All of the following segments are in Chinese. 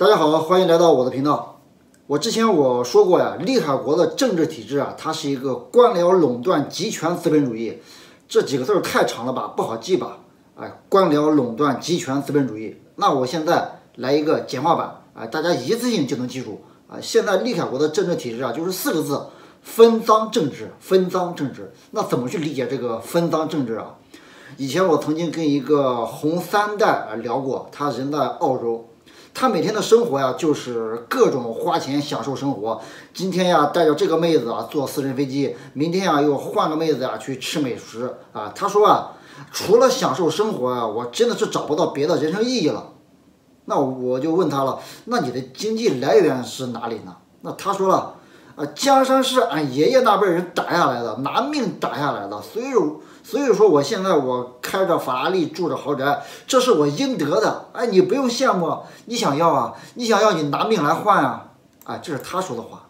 大家好，欢迎来到我的频道。我之前我说过呀，利海国的政治体制啊，它是一个官僚垄断集权资本主义。这几个字儿太长了吧，不好记吧？哎，官僚垄断集权资本主义。那我现在来一个简化版，哎，大家一次性就能记住啊。现在利海国的政治体制啊，就是四个字：分赃政治。分赃政治。那怎么去理解这个分赃政治啊？以前我曾经跟一个红三代啊聊过，他人在澳洲。他每天的生活呀，就是各种花钱享受生活。今天呀，带着这个妹子啊坐私人飞机，明天呀又换个妹子呀去吃美食啊。他说啊，除了享受生活啊，我真的是找不到别的人生意义了。那我就问他了，那你的经济来源是哪里呢？那他说了，啊，江山是俺爷爷那辈人打下来的，拿命打下来的，所以。所以说，我现在我开着法拉利，住着豪宅，这是我应得的。哎，你不用羡慕，你想要啊？你想要，你拿命来换啊！哎，这是他说的话。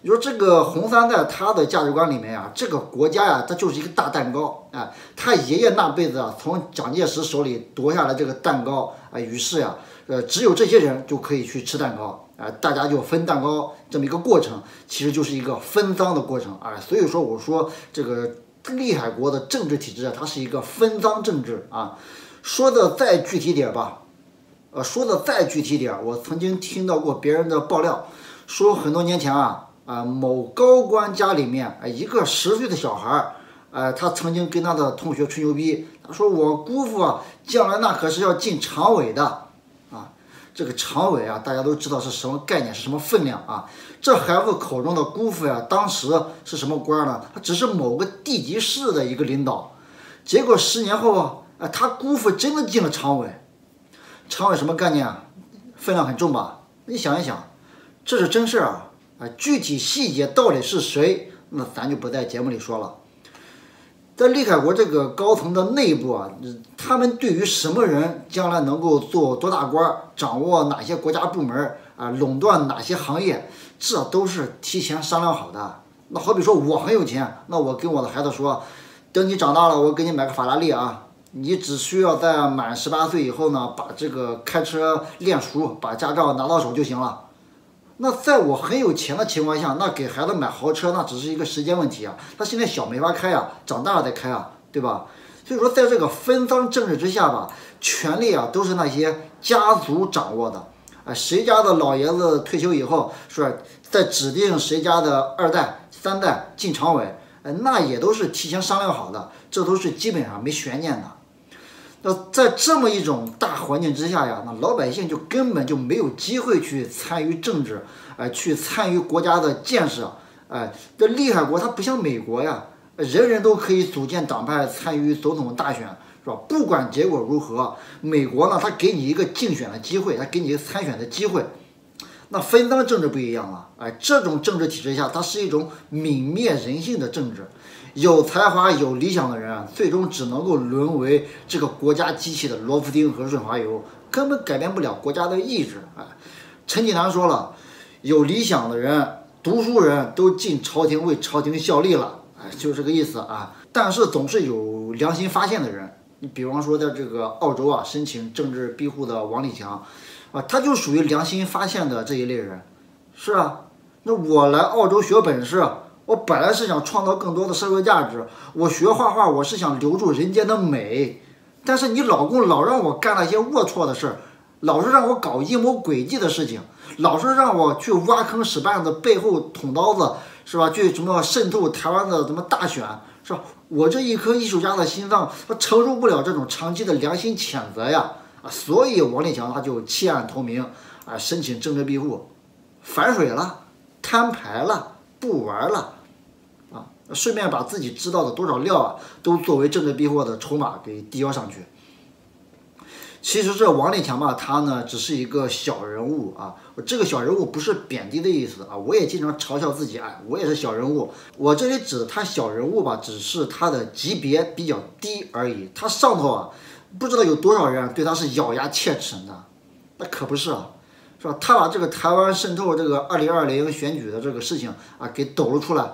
你说这个红三代他的价值观里面啊，这个国家呀，它就是一个大蛋糕。哎，他爷爷那辈子啊，从蒋介石手里夺下来这个蛋糕，啊，于是呀，呃，只有这些人就可以去吃蛋糕，啊，大家就分蛋糕，这么一个过程，其实就是一个分赃的过程。哎，所以说我说这个。利海国的政治体制啊，它是一个分赃政治啊。说的再具体点吧，呃，说的再具体点，我曾经听到过别人的爆料，说很多年前啊，啊，某高官家里面，啊，一个十岁的小孩儿，呃，他曾经跟他的同学吹牛逼，他说我姑父啊，将来那可是要进常委的。这个常委啊，大家都知道是什么概念，是什么分量啊？这孩子口中的姑父呀，当时是什么官呢？他只是某个地级市的一个领导。结果十年后啊，他姑父真的进了常委。常委什么概念啊？分量很重吧？你想一想，这是真事儿啊！啊，具体细节到底是谁？那咱就不在节目里说了。在利凯国这个高层的内部啊，他们对于什么人将来能够做多大官，掌握哪些国家部门啊，垄断哪些行业，这都是提前商量好的。那好比说我很有钱，那我跟我的孩子说，等你长大了，我给你买个法拉利啊，你只需要在满十八岁以后呢，把这个开车练熟，把驾照拿到手就行了。那在我很有钱的情况下，那给孩子买豪车，那只是一个时间问题啊。他现在小没法开啊，长大了再开啊，对吧？所以说，在这个分赃政治之下吧，权力啊都是那些家族掌握的。啊，谁家的老爷子退休以后，说再指定谁家的二代、三代进常委，那也都是提前商量好的，这都是基本上没悬念的。那在这么一种大环境之下呀，那老百姓就根本就没有机会去参与政治，哎，去参与国家的建设，哎，这厉害国它不像美国呀，人人都可以组建党派参与总统大选，是吧？不管结果如何，美国呢，它给你一个竞选的机会，它给你一个参选的机会。那分赃政治不一样了，哎，这种政治体制下，它是一种泯灭人性的政治。有才华、有理想的人，最终只能够沦为这个国家机器的螺丝钉和润滑油，根本改变不了国家的意志。哎，陈济南说了，有理想的人、读书人都进朝廷为朝廷效力了，哎，就这个意思啊。但是总是有良心发现的人，你比方说在这个澳洲啊，申请政治庇护的王立强。啊，他就属于良心发现的这一类人，是啊。那我来澳洲学本事，我本来是想创造更多的社会价值。我学画画，我是想留住人间的美。但是你老公老让我干那些龌龊的事儿，老是让我搞阴谋诡计的事情，老是让我去挖坑使绊子，背后捅刀子，是吧？去什么渗透台湾的什么大选，是吧？我这一颗艺术家的心脏，他承受不了这种长期的良心谴责呀。啊，所以王立强他就弃暗投明，啊，申请政治庇护，反水了，摊牌了，不玩了，顺便把自己知道的多少料啊，都作为政治逼迫的筹码给递交上去。其实这王立强吧，他呢只是一个小人物啊，这个小人物不是贬低的意思啊，我也经常嘲笑自己，哎，我也是小人物，我这里指他小人物吧，只是他的级别比较低而已，他上头啊。不知道有多少人对他是咬牙切齿的，那可不是啊，是吧？他把这个台湾渗透这个二零二零选举的这个事情啊给抖了出来，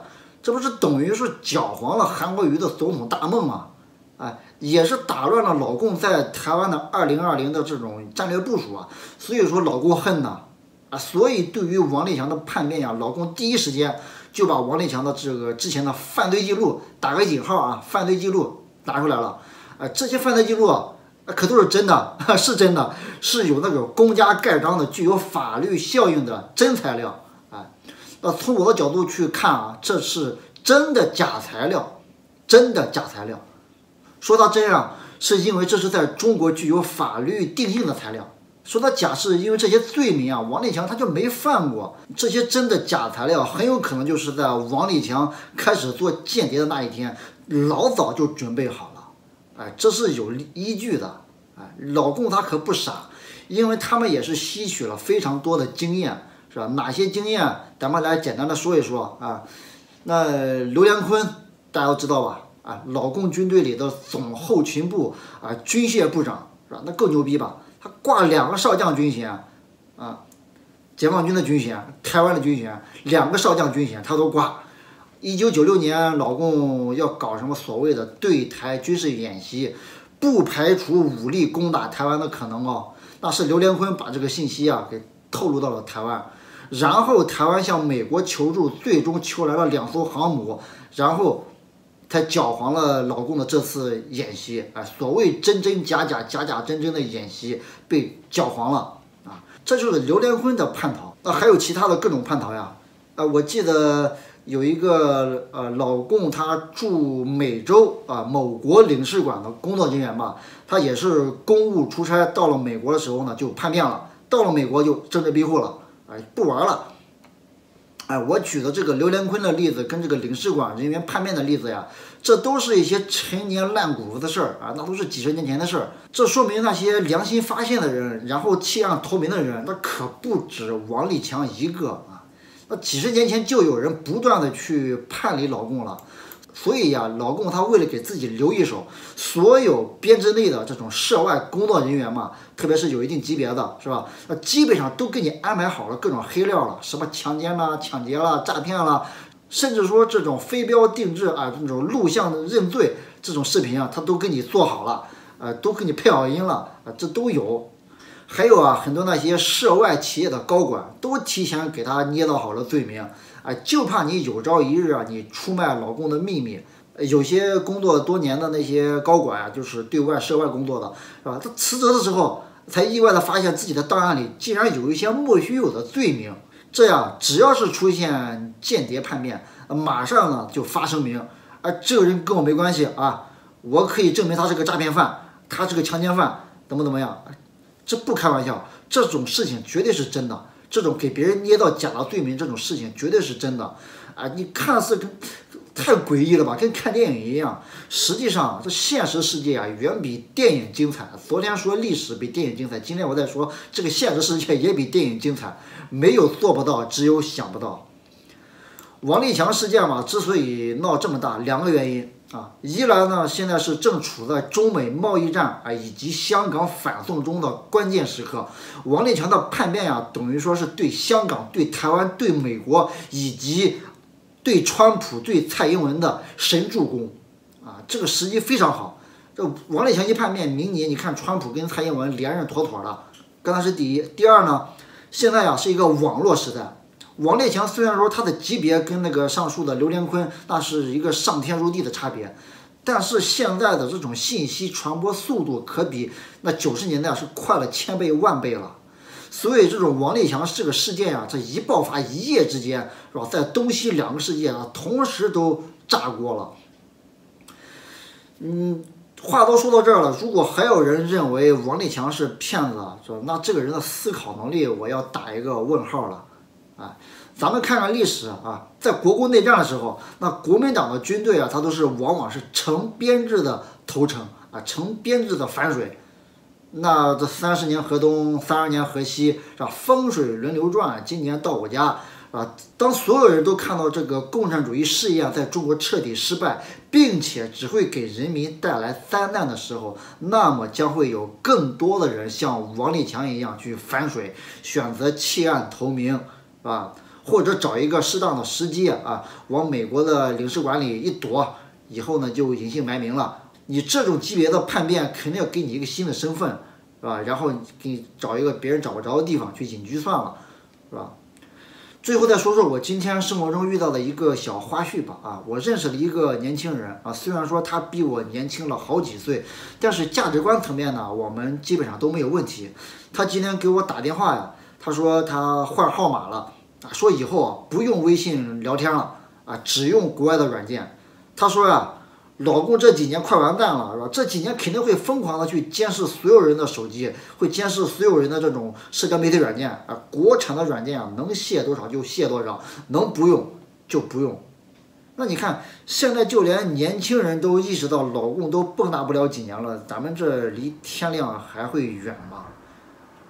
这不是等于是搅黄了韩国瑜的总统大梦吗？哎，也是打乱了老共在台湾的二零二零的这种战略部署啊。所以说老共恨呐，啊，所以对于王立强的叛变呀，老共第一时间就把王立强的这个之前的犯罪记录打个引号啊，犯罪记录拿出来了。哎，这些犯罪记录啊，可都是真的，是真的，是有那个公家盖章的，具有法律效应的真材料。哎，那从我的角度去看啊，这是真的假材料，真的假材料。说它真啊，是因为这是在中国具有法律定性的材料；说它假，是因为这些罪名啊，王立强他就没犯过。这些真的假材料，很有可能就是在王立强开始做间谍的那一天，老早就准备好了。哎，这是有依据的。哎，老共他可不傻，因为他们也是吸取了非常多的经验，是吧？哪些经验？咱们来简单的说一说啊。那刘连坤大家都知道吧？啊，老共军队里的总后勤部啊，军械部长是吧？那更牛逼吧？他挂两个少将军衔，啊，解放军的军衔，台湾的军衔，两个少将军衔他都挂。一九九六年，老共要搞什么所谓的对台军事演习，不排除武力攻打台湾的可能哦。那是刘连坤把这个信息啊给透露到了台湾，然后台湾向美国求助，最终求来了两艘航母，然后。才搅黄了老共的这次演习，啊，所谓真真假假、假假真真的演习被搅黄了啊！这就是刘连坤的叛逃。那还有其他的各种叛逃呀？啊，我记得有一个呃，老共他驻美洲啊某国领事馆的工作人员吧，他也是公务出差到了美国的时候呢，就叛变了，到了美国就政治庇护了，哎，不玩了。哎，我举的这个刘连坤的例子，跟这个领事馆人员叛变的例子呀，这都是一些陈年烂谷子的事儿啊，那都是几十年前的事儿。这说明那些良心发现的人，然后弃暗投明的人，那可不止王立强一个啊。那几十年前就有人不断的去叛离老共了。所以呀，老共他为了给自己留一手，所有编制内的这种涉外工作人员嘛，特别是有一定级别的，是吧？那基本上都给你安排好了各种黑料了，什么强奸啦、抢劫啦、诈骗啦，甚至说这种非标定制啊，这种录像认罪这种视频啊，他都给你做好了，呃，都给你配好音了，啊，这都有。还有啊，很多那些涉外企业的高管都提前给他捏造好了罪名。哎，就怕你有朝一日啊，你出卖老公的秘密。有些工作多年的那些高管啊，就是对外涉外工作的，是吧？他辞职的时候，才意外的发现自己的档案里竟然有一些莫须有的罪名。这样，只要是出现间谍叛变，马上呢就发声明，啊，这个人跟我没关系啊，我可以证明他是个诈骗犯，他是个强奸犯，怎么怎么样？这不开玩笑，这种事情绝对是真的。这种给别人捏造假的罪名，这种事情绝对是真的，啊，你看似跟太诡异了吧，跟看电影一样。实际上，这现实世界啊，远比电影精彩。昨天说历史比电影精彩，今天我再说这个现实世界也比电影精彩。没有做不到，只有想不到。王立强事件嘛，之所以闹这么大，两个原因。啊，一来呢，现在是正处在中美贸易战啊以及香港反送中的关键时刻，王立强的叛变呀，等于说是对香港、对台湾、对美国以及对川普、对蔡英文的神助攻啊，这个时机非常好。这王立强一叛变，明年你看川普跟蔡英文连任妥妥的，刚才是第一。第二呢，现在呀是一个网络时代。王立强虽然说他的级别跟那个上述的刘连坤那是一个上天入地的差别，但是现在的这种信息传播速度可比那九十年代是快了千倍万倍了。所以这种王立强这个事件呀，这一爆发一夜之间是吧，在东西两个世界啊同时都炸锅了。嗯，话都说到这儿了，如果还有人认为王立强是骗子，是吧？那这个人的思考能力我要打一个问号了。啊，咱们看看历史啊，在国共内战的时候，那国民党的军队啊，它都是往往是成编制的投诚啊，成编制的反水。那这三十年河东，三十年河西，是吧？风水轮流转，今年到我家，啊，当所有人都看到这个共产主义事业在中国彻底失败，并且只会给人民带来灾难的时候，那么将会有更多的人像王立强一样去反水，选择弃暗投明。啊，或者找一个适当的时机啊，往美国的领事馆里一躲，以后呢就隐姓埋名了，你这种级别的叛变，肯定要给你一个新的身份，是吧？然后给你找一个别人找不着的地方去隐居算了，是吧？最后再说说我今天生活中遇到的一个小花絮吧。啊，我认识了一个年轻人啊，虽然说他比我年轻了好几岁，但是价值观层面呢，我们基本上都没有问题。他今天给我打电话呀，他说他换号码了啊，说以后啊不用微信聊天了啊，只用国外的软件。他说呀。老公这几年快完蛋了，是吧？这几年肯定会疯狂的去监视所有人的手机，会监视所有人的这种社交媒体软件啊。国产的软件啊，能卸多少就卸多少，能不用就不用。那你看，现在就连年轻人都意识到老公都蹦跶不了几年了，咱们这离天亮还会远吗？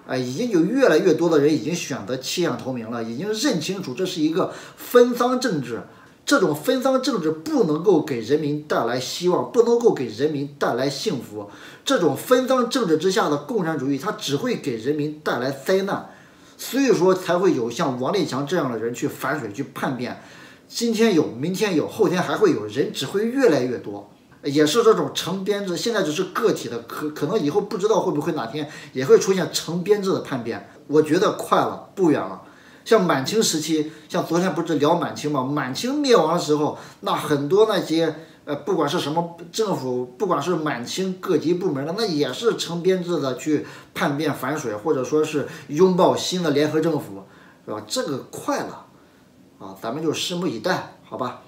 哎，已经有越来越多的人已经选择弃暗投明了，已经认清楚这是一个分赃政治。这种分赃政治不能够给人民带来希望，不能够给人民带来幸福。这种分赃政治之下的共产主义，它只会给人民带来灾难。所以说，才会有像王立强这样的人去反水、去叛变。今天有，明天有，后天还会有人，只会越来越多。也是这种成编制，现在只是个体的，可可能以后不知道会不会哪天也会出现成编制的叛变。我觉得快了，不远了。像满清时期，像昨天不是聊满清吗？满清灭亡的时候，那很多那些呃，不管是什么政府，不管是满清各级部门的，那也是成编制的去叛变反水，或者说是拥抱新的联合政府，是吧？这个快了，啊，咱们就拭目以待，好吧？